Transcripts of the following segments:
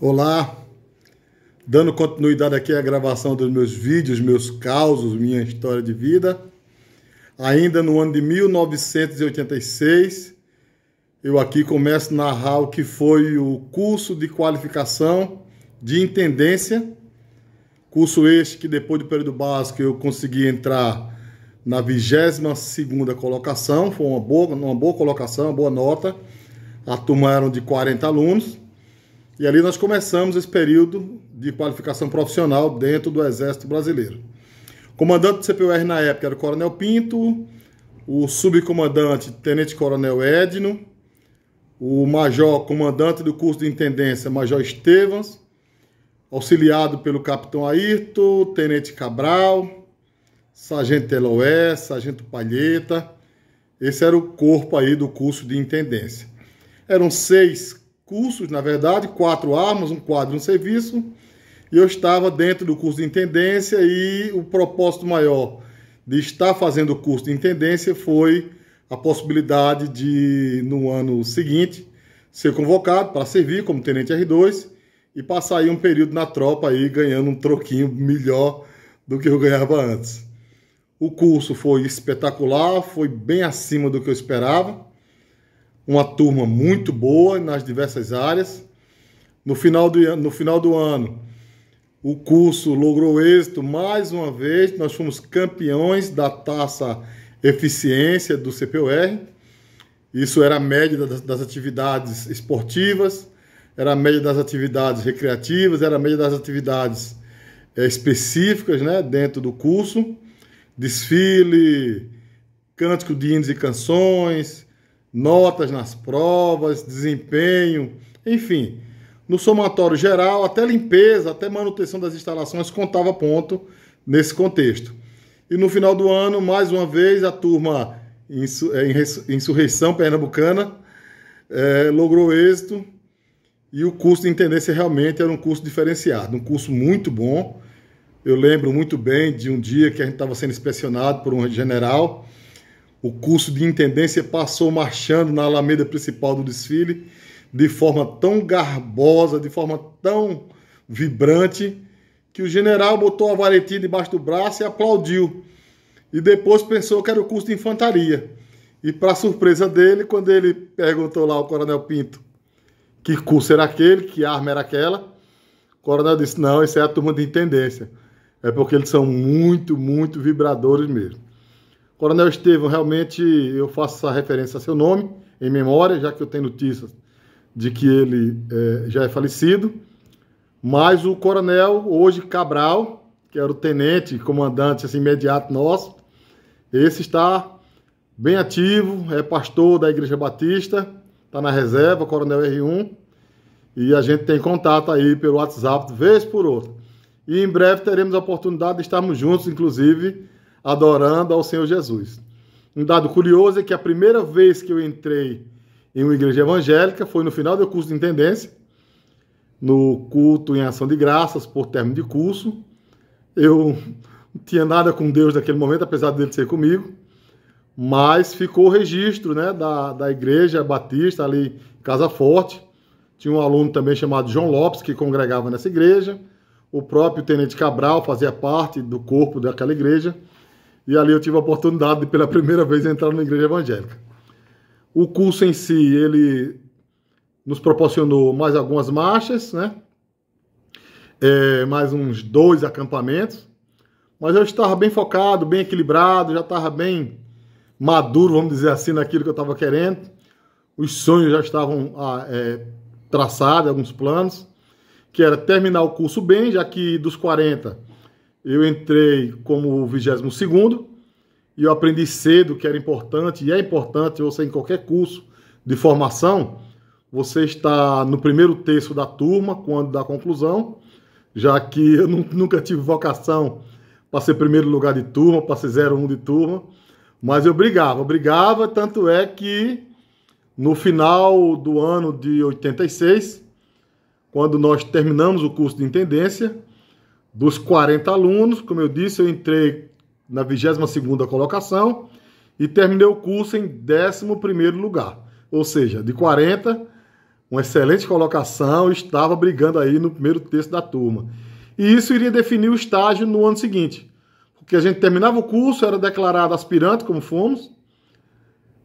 Olá, dando continuidade aqui à gravação dos meus vídeos, meus causos, minha história de vida. Ainda no ano de 1986, eu aqui começo a narrar o que foi o curso de qualificação de intendência, curso este que depois do período básico eu consegui entrar na 22ª colocação, foi uma boa, uma boa colocação, uma boa nota. A turma eram de 40 alunos. E ali nós começamos esse período de qualificação profissional dentro do Exército Brasileiro. Comandante do CPUR na época era o Coronel Pinto, o subcomandante Tenente Coronel Edno, o major comandante do curso de intendência, Major Estevans, auxiliado pelo Capitão Ayrton, Tenente Cabral, Sargento Eloé, Sargento Palheta. Esse era o corpo aí do curso de intendência. Eram seis cursos, na verdade, quatro armas, um quadro um serviço. E eu estava dentro do curso de intendência e o propósito maior de estar fazendo o curso de intendência foi a possibilidade de, no ano seguinte, ser convocado para servir como tenente R2 e passar aí um período na tropa aí ganhando um troquinho melhor do que eu ganhava antes. O curso foi espetacular, foi bem acima do que eu esperava uma turma muito boa nas diversas áreas. No final do, no final do ano, o curso logrou êxito mais uma vez. Nós fomos campeões da taça eficiência do CPUR. Isso era a média das, das atividades esportivas, era a média das atividades recreativas, era a média das atividades é, específicas né, dentro do curso. Desfile, cântico de hinos e canções, notas nas provas, desempenho, enfim. No somatório geral, até limpeza, até manutenção das instalações contava ponto nesse contexto. E no final do ano, mais uma vez, a turma é, Insurreição Pernambucana é, logrou êxito e o curso de intendência realmente era um curso diferenciado, um curso muito bom. Eu lembro muito bem de um dia que a gente estava sendo inspecionado por um general o curso de intendência passou marchando na alameda principal do desfile de forma tão garbosa, de forma tão vibrante, que o general botou a varetinha debaixo do braço e aplaudiu. E depois pensou que era o curso de infantaria. E para surpresa dele, quando ele perguntou lá ao Coronel Pinto que curso era aquele, que arma era aquela, o Coronel disse: Não, isso é a turma de intendência. É porque eles são muito, muito vibradores mesmo. Coronel Estevam, realmente eu faço essa referência a seu nome, em memória, já que eu tenho notícias de que ele é, já é falecido. Mas o coronel, hoje Cabral, que era o tenente, comandante assim, imediato nosso, esse está bem ativo, é pastor da Igreja Batista, está na reserva, coronel R1, e a gente tem contato aí pelo WhatsApp, vez por outra. E em breve teremos a oportunidade de estarmos juntos, inclusive, adorando ao Senhor Jesus. Um dado curioso é que a primeira vez que eu entrei em uma igreja evangélica foi no final do curso de intendência, no culto em ação de graças, por término de curso. Eu não tinha nada com Deus naquele momento, apesar dele ser comigo, mas ficou o registro né, da, da igreja batista ali em Casa Forte. Tinha um aluno também chamado João Lopes, que congregava nessa igreja. O próprio Tenente Cabral fazia parte do corpo daquela igreja. E ali eu tive a oportunidade de, pela primeira vez, entrar na igreja evangélica. O curso em si, ele nos proporcionou mais algumas marchas, né? É, mais uns dois acampamentos. Mas eu estava bem focado, bem equilibrado, já estava bem maduro, vamos dizer assim, naquilo que eu estava querendo. Os sonhos já estavam ah, é, traçados, alguns planos, que era terminar o curso bem, já que dos 40 eu entrei como 22 e eu aprendi cedo que era importante, e é importante você em qualquer curso de formação, você está no primeiro terço da turma, quando da conclusão, já que eu nunca tive vocação para ser primeiro lugar de turma, para ser 01 de turma, mas eu brigava, brigava, tanto é que no final do ano de 86, quando nós terminamos o curso de intendência, dos 40 alunos, como eu disse, eu entrei na 22ª colocação e terminei o curso em 11º lugar. Ou seja, de 40, uma excelente colocação, estava brigando aí no primeiro terço da turma. E isso iria definir o estágio no ano seguinte. Porque a gente terminava o curso, era declarado aspirante, como fomos.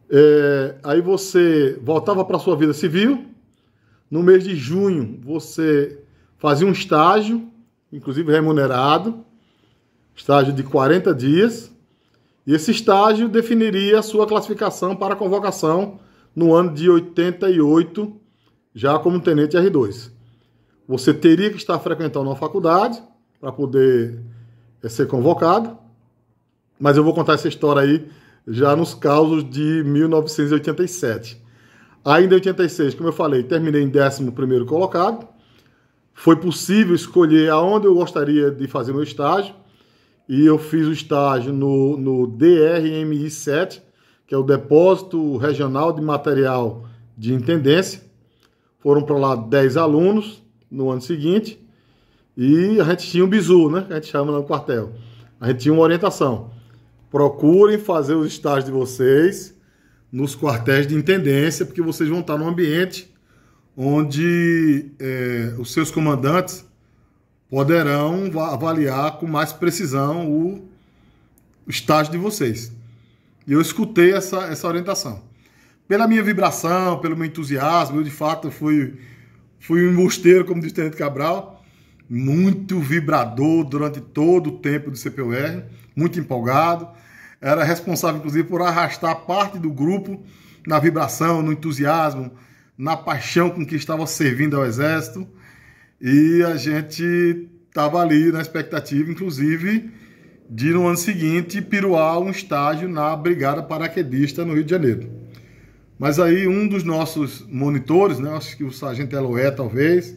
É, aí você voltava para a sua vida civil. No mês de junho, você fazia um estágio, inclusive remunerado, estágio de 40 dias. E esse estágio definiria a sua classificação para a convocação no ano de 88, já como tenente R2. Você teria que estar frequentando uma faculdade para poder é, ser convocado, mas eu vou contar essa história aí já nos causos de 1987. Ainda em 86, como eu falei, terminei em 11 colocado. Foi possível escolher aonde eu gostaria de fazer meu estágio e eu fiz o estágio no, no DRMI 7, que é o Depósito Regional de Material de Intendência. Foram para lá 10 alunos no ano seguinte e a gente tinha um bizu, né? Que a gente chama no quartel. A gente tinha uma orientação. Procurem fazer os estágios de vocês nos quartéis de intendência, porque vocês vão estar num ambiente onde é, os seus comandantes poderão avaliar com mais precisão o, estágio de vocês. E eu escutei essa, essa orientação. Pela minha vibração, pelo meu entusiasmo, eu de fato fui, fui um embusteiro, como diz o Tenente Cabral, muito vibrador durante todo o tempo do CPUR, muito empolgado. Era responsável, inclusive, por arrastar parte do grupo na vibração, no entusiasmo, na paixão com que estava servindo ao Exército. E a gente estava ali na expectativa, inclusive, de no ano seguinte piruar um estágio na Brigada Paraquedista no Rio de Janeiro. Mas aí um dos nossos monitores, né, acho que o Sargento Eloé talvez,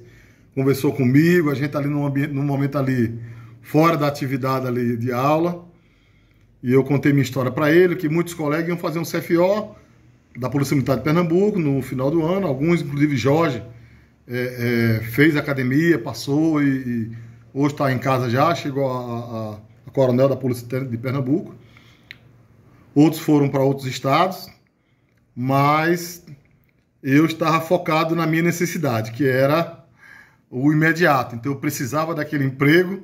conversou comigo, a gente ali num, ambiente, num momento ali fora da atividade ali de aula, e eu contei minha história para ele, que muitos colegas iam fazer um CFO da Polícia Militar de Pernambuco no final do ano, alguns, inclusive Jorge, é, é, fez academia, passou e, e hoje está em casa já, chegou a, a, a, coronel da Polícia de Pernambuco. Outros foram para outros estados, mas eu estava focado na minha necessidade, que era o imediato. Então eu precisava daquele emprego,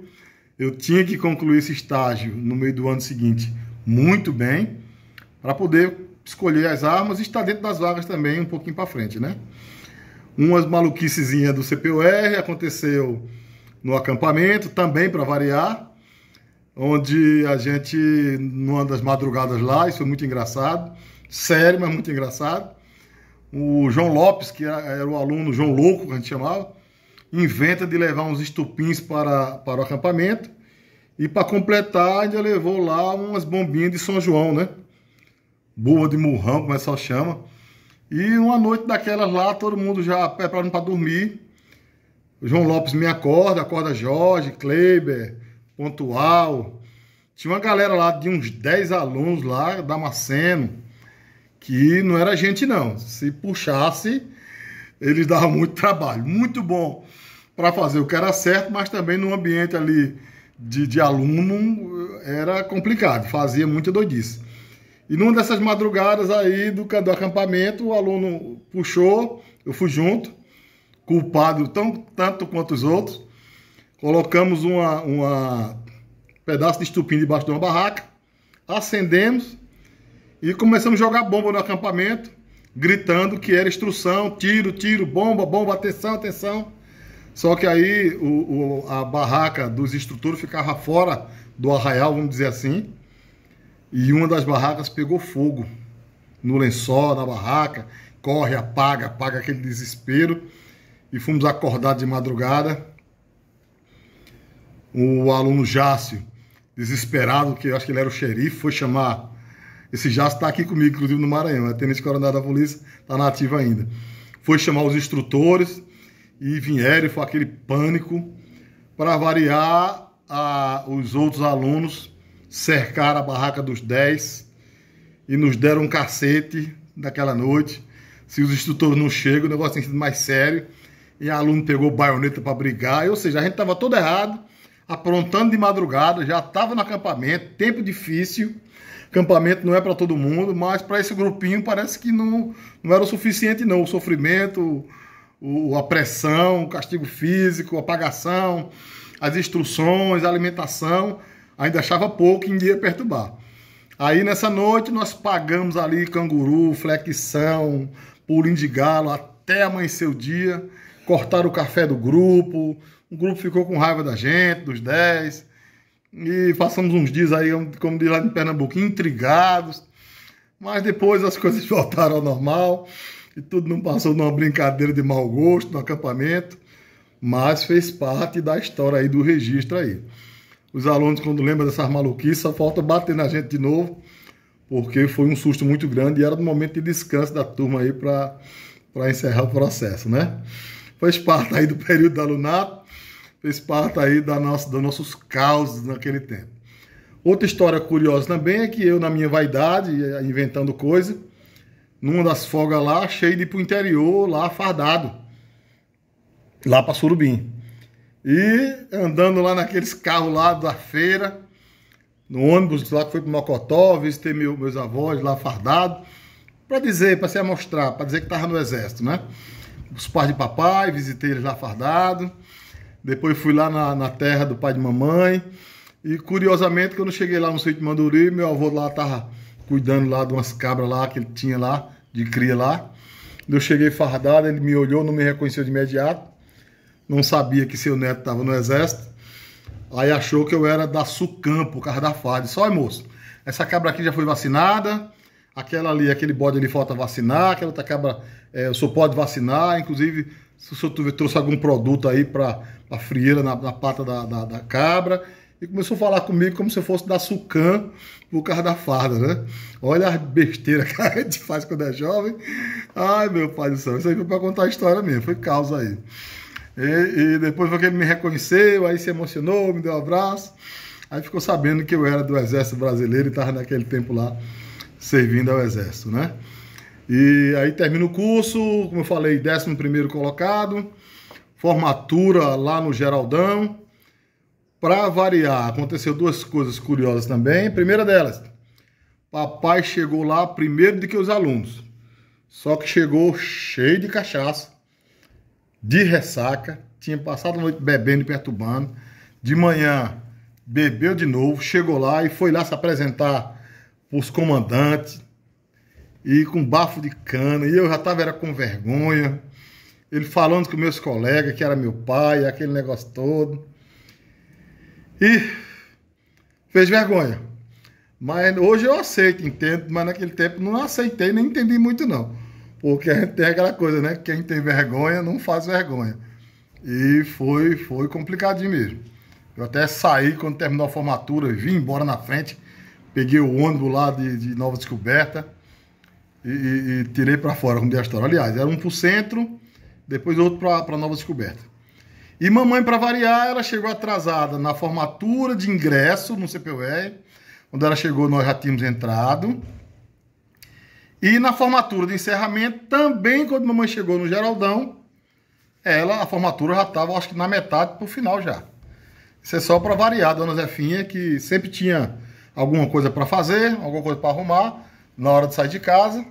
eu tinha que concluir esse estágio no meio do ano seguinte muito bem, para poder escolher as armas e estar dentro das vagas também um pouquinho para frente, né? Umas maluquicezinhas do CPUR aconteceu no acampamento, também para variar, onde a gente, numa das madrugadas lá, isso foi muito engraçado, sério, mas muito engraçado. O João Lopes, que era o aluno João Louco, que a gente chamava, inventa de levar uns estupins para, para o acampamento. E para completar, ainda levou lá umas bombinhas de São João, né? Boa de murrão, como é só chama. E uma noite daquelas lá, todo mundo já preparando para dormir. O João Lopes me acorda, acorda Jorge, Kleiber, Pontual. Tinha uma galera lá de uns 10 alunos lá, Damasceno, que não era gente não. Se puxasse, eles davam muito trabalho. Muito bom para fazer o que era certo, mas também no ambiente ali de, de aluno era complicado, fazia muita doidice. E numa dessas madrugadas aí do, do acampamento, o aluno puxou, eu fui junto, culpado tão, tanto quanto os outros. Colocamos uma, uma pedaço de estupim debaixo de uma barraca, acendemos e começamos a jogar bomba no acampamento, gritando que era instrução, tiro, tiro, bomba, bomba, atenção, atenção. Só que aí o, o, a barraca dos instrutores ficava fora do arraial, vamos dizer assim. E uma das barracas pegou fogo no lençol da barraca, corre, apaga, apaga aquele desespero. E fomos acordados de madrugada. O aluno Jácio, desesperado, que eu acho que ele era o xerife, foi chamar. Esse Jácio está aqui comigo, inclusive no Maranhão, é tenente coronel da polícia, está nativo ainda. Foi chamar os instrutores e vieram, e foi aquele pânico. Para variar, a, os outros alunos cercaram a barraca dos 10 e nos deram um cacete naquela noite. Se os instrutores não chegam, o negócio tem sido mais sério. E a aluno pegou baioneta para brigar. Ou seja, a gente estava todo errado, aprontando de madrugada, já estava no acampamento, tempo difícil. Acampamento não é para todo mundo, mas para esse grupinho parece que não, não era o suficiente, não. O sofrimento, o, a pressão, o castigo físico, a apagação, as instruções, a alimentação, ainda achava pouco e ia perturbar. Aí nessa noite nós pagamos ali canguru, flexão, pulinho de galo até amanhecer o dia, cortaram o café do grupo, o grupo ficou com raiva da gente, dos 10, e passamos uns dias aí, como diz lá em Pernambuco, intrigados, mas depois as coisas voltaram ao normal e tudo não passou numa brincadeira de mau gosto no acampamento, mas fez parte da história aí do registro aí. Os alunos, quando lembram dessas maluquices, só falta bater na gente de novo, porque foi um susto muito grande e era no momento de descanso da turma aí para encerrar o processo, né? Fez parte aí do período da alunato, fez parte aí da nossa, dos nossos causos naquele tempo. Outra história curiosa também é que eu, na minha vaidade, inventando coisa, numa das folgas lá, cheio de ir pro interior, lá fardado. Lá para Surubim. E andando lá naqueles carros lá da feira, no ônibus lá que foi pro Mocotó, visitei meu, meus avós lá fardado, para dizer, para se mostrar, para dizer que tava no exército, né? Os pais de papai, visitei eles lá fardado. Depois fui lá na, na terra do pai de mamãe. E curiosamente, quando eu cheguei lá no sítio de Manduri, meu avô lá tava cuidando lá de umas cabras lá que ele tinha lá de cria lá. Eu cheguei fardado, ele me olhou, não me reconheceu de imediato. Não sabia que seu neto estava no exército. Aí achou que eu era da Sucam, por causa da. Disse, olha moço, essa cabra aqui já foi vacinada, aquela ali, aquele bode ali falta vacinar, aquela outra cabra é, o senhor pode vacinar, inclusive se o senhor trouxe algum produto aí para a frieira na, na pata da, da, da cabra e começou a falar comigo como se eu fosse da Sucam por causa da farda, né? Olha a besteira que a gente faz quando é jovem. Ai, meu pai do céu, isso aí foi para contar a história mesmo, foi causa aí. E, e, depois foi que ele me reconheceu, aí se emocionou, me deu um abraço. Aí ficou sabendo que eu era do Exército Brasileiro e estava naquele tempo lá servindo ao Exército, né? E aí termina o curso, como eu falei, 11 primeiro colocado, formatura lá no Geraldão, para variar, aconteceu duas coisas curiosas também. Primeira delas, papai chegou lá primeiro do que os alunos. Só que chegou cheio de cachaça, de ressaca, tinha passado a noite bebendo e perturbando. De manhã bebeu de novo, chegou lá e foi lá se apresentar para os comandantes e com bafo de cana. E eu já estava era com vergonha. Ele falando com meus colegas que era meu pai, aquele negócio todo. E fez vergonha. Mas hoje eu aceito, entendo, mas naquele tempo não aceitei, nem entendi muito não. Porque a gente tem aquela coisa, né? Quem tem vergonha não faz vergonha. E foi, foi complicadinho mesmo. Eu até saí quando terminou a formatura, vim embora na frente, peguei o ônibus lá de, de Nova Descoberta e, e, e tirei para fora, como a história. Aliás, era um para o centro, depois outro para Nova Descoberta. E mamãe, para variar, ela chegou atrasada na formatura de ingresso no CPUR. Quando ela chegou, nós já tínhamos entrado. E na formatura de encerramento, também quando mamãe chegou no Geraldão, ela, a formatura já estava, acho que na metade para o final já. Isso é só para variar, dona Zefinha, que sempre tinha alguma coisa para fazer, alguma coisa para arrumar na hora de sair de casa.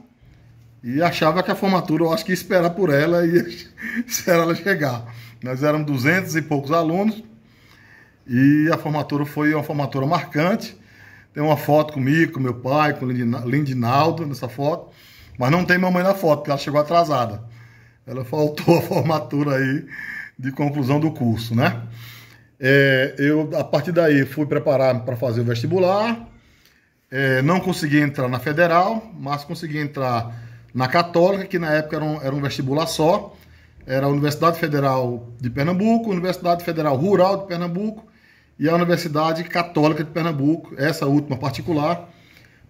E achava que a formatura, eu acho que ia esperar por ela e esperar ela chegar. Nós éramos 200 e poucos alunos e a formatura foi uma formatura marcante. Tem uma foto comigo, com meu pai, com o Lindinaldo nessa foto, mas não tem mamãe na foto, porque ela chegou atrasada. Ela faltou a formatura aí de conclusão do curso, né? É, eu, a partir daí, fui preparar para fazer o vestibular. É, não consegui entrar na federal, mas consegui entrar na católica, que na época era um, era um vestibular só era a Universidade Federal de Pernambuco, Universidade Federal Rural de Pernambuco e a Universidade Católica de Pernambuco, essa última particular.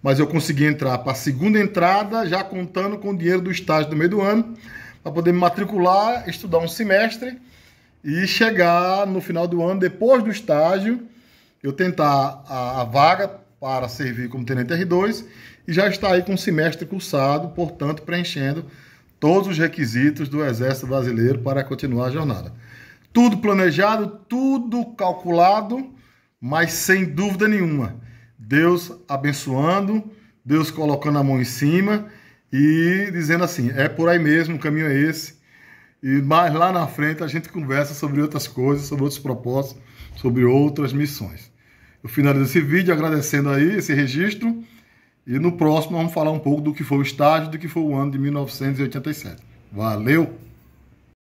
Mas eu consegui entrar para a segunda entrada, já contando com o dinheiro do estágio do meio do ano, para poder me matricular, estudar um semestre e chegar no final do ano, depois do estágio, eu tentar a, a vaga para servir como tenente R2 e já estar aí com o semestre cursado, portanto, preenchendo todos os requisitos do Exército Brasileiro para continuar a jornada. Tudo planejado, tudo calculado, mas sem dúvida nenhuma. Deus abençoando, Deus colocando a mão em cima e dizendo assim: é por aí mesmo, o caminho é esse. E mais lá na frente a gente conversa sobre outras coisas, sobre outros propósitos, sobre outras missões. Eu finalizo esse vídeo agradecendo aí esse registro e no próximo vamos falar um pouco do que foi o estágio, do que foi o ano de 1987. Valeu!